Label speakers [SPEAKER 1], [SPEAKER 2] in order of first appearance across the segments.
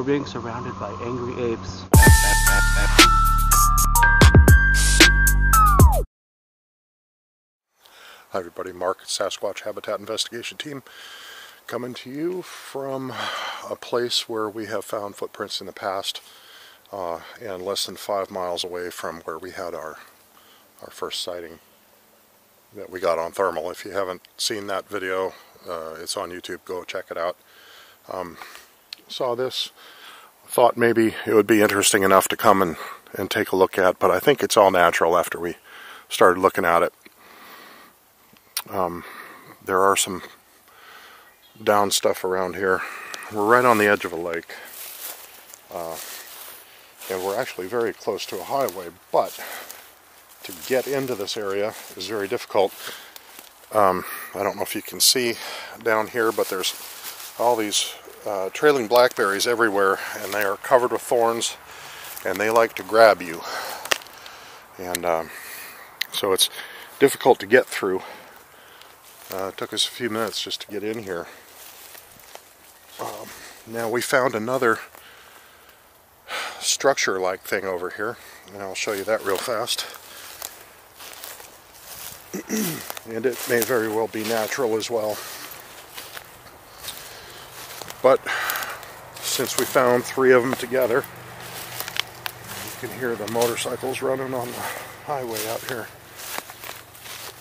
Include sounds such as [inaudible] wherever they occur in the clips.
[SPEAKER 1] We're being surrounded by angry apes.
[SPEAKER 2] Hi everybody, Mark, Sasquatch Habitat Investigation Team, coming to you from a place where we have found footprints in the past uh, and less than five miles away from where we had our, our first sighting that we got on thermal. If you haven't seen that video, uh, it's on YouTube, go check it out. Um, saw this, thought maybe it would be interesting enough to come and, and take a look at, but I think it's all natural after we started looking at it. Um, there are some down stuff around here. We're right on the edge of a lake. Uh, and we're actually very close to a highway, but to get into this area is very difficult. Um, I don't know if you can see down here, but there's all these uh, trailing blackberries everywhere, and they are covered with thorns, and they like to grab you. And um, so it's difficult to get through. Uh, it took us a few minutes just to get in here. Um, now we found another structure-like thing over here, and I'll show you that real fast. [clears throat] and it may very well be natural as well. But since we found three of them together, you can hear the motorcycles running on the highway out here.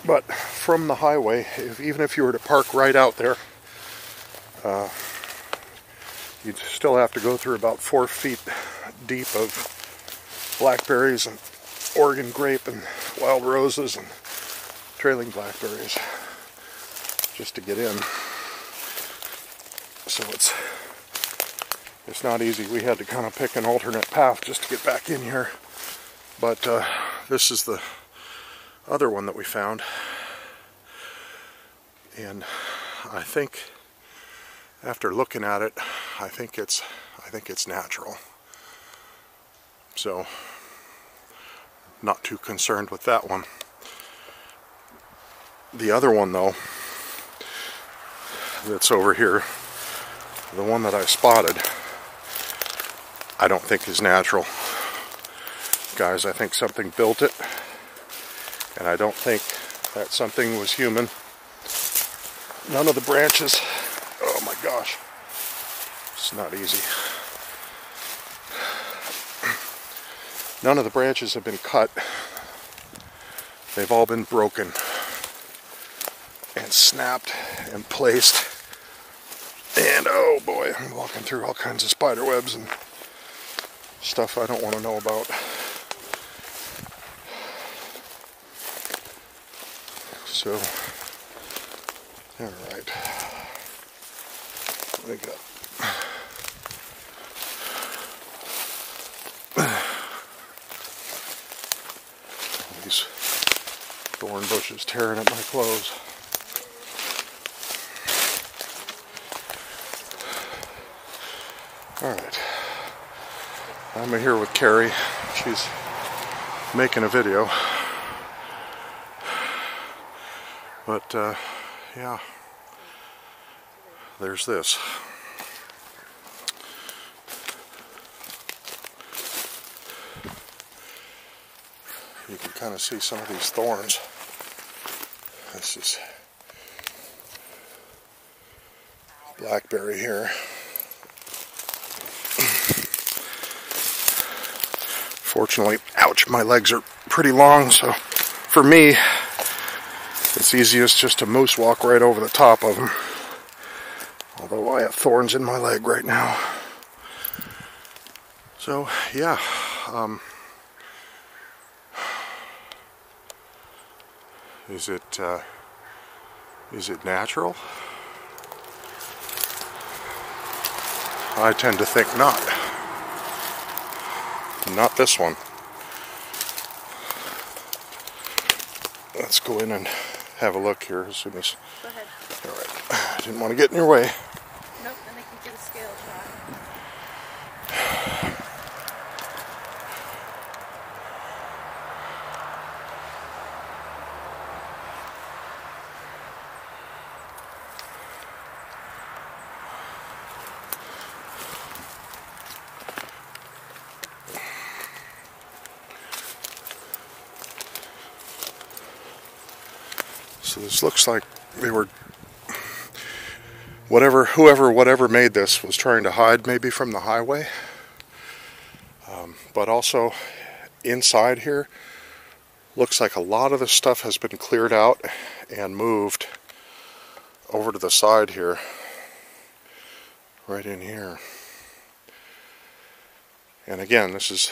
[SPEAKER 2] But from the highway, if, even if you were to park right out there, uh, you'd still have to go through about four feet deep of blackberries and Oregon grape and wild roses and trailing blackberries just to get in. So it's it's not easy. We had to kind of pick an alternate path just to get back in here. But uh, this is the other one that we found. And I think after looking at it, I think it's I think it's natural. So not too concerned with that one. The other one though that's over here, the one that I spotted, I don't think is natural. Guys, I think something built it and I don't think that something was human. None of the branches, oh my gosh, it's not easy. None of the branches have been cut. They've all been broken and snapped and placed. And oh boy, I'm walking through all kinds of spider webs and stuff I don't want to know about. So, all right. Got? These thorn bushes tearing at my clothes. All right. I'm here with Kerry. She's making a video. But, uh, yeah, there's this. You can kind of see some of these thorns. This is blackberry here. Fortunately, ouch, my legs are pretty long, so for me, it's easiest just to moose walk right over the top of them. Although I have thorns in my leg right now. So, yeah. Um, is it, uh, is it natural? I tend to think not. Not this one. Let's go in and have a look here as soon as.
[SPEAKER 3] Go ahead.
[SPEAKER 2] All right. [sighs] I didn't want to get in your way.
[SPEAKER 3] Nope, then I can get a scale shot.
[SPEAKER 2] So this looks like they were whatever whoever whatever made this was trying to hide maybe from the highway. Um, but also inside here looks like a lot of the stuff has been cleared out and moved over to the side here right in here and again this is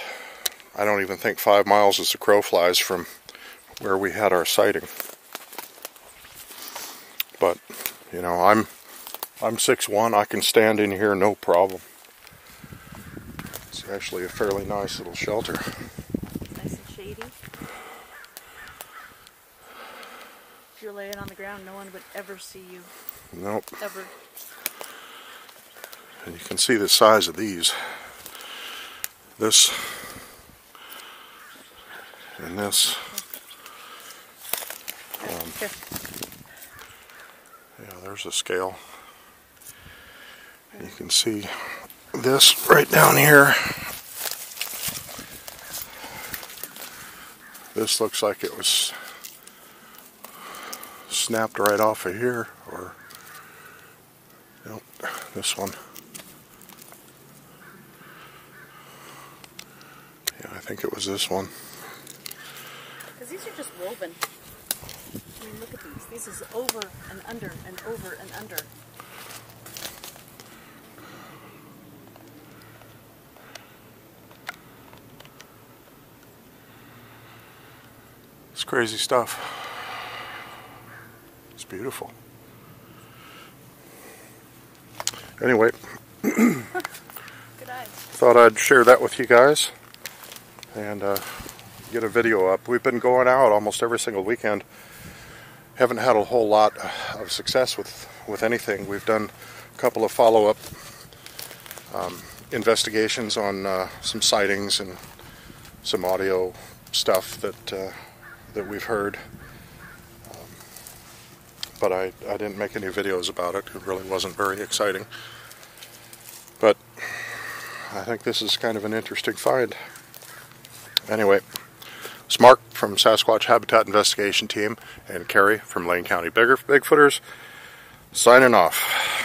[SPEAKER 2] I don't even think five miles as the crow flies from where we had our sighting but you know I'm I'm 6'1 I can stand in here no problem it's actually a fairly nice little shelter
[SPEAKER 3] Nice and shady. If you're laying on the ground, no one would ever see you.
[SPEAKER 2] nope
[SPEAKER 3] Ever.
[SPEAKER 2] And you can see the size of these. This and this. Um, there's a scale. You can see this right down here. This looks like it was snapped right off of here, or nope, this one. Yeah, I think it was this one.
[SPEAKER 3] Because these are just woven. Mean, look at these. This is over and under and over and under.
[SPEAKER 2] It's crazy stuff. It's beautiful. Anyway, [coughs] thought I'd share that with you guys and uh, get a video up. We've been going out almost every single weekend. Haven't had a whole lot of success with, with anything. We've done a couple of follow up um, investigations on uh, some sightings and some audio stuff that uh, that we've heard. Um, but I, I didn't make any videos about it. It really wasn't very exciting. But I think this is kind of an interesting find. Anyway, it's Mark from Sasquatch Habitat Investigation Team and Kerry from Lane County Bigfooters signing off.